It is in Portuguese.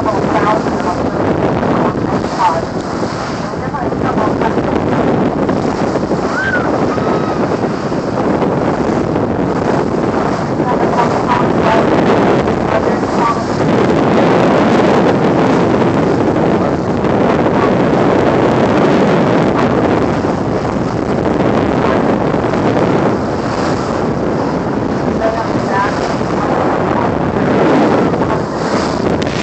travel south.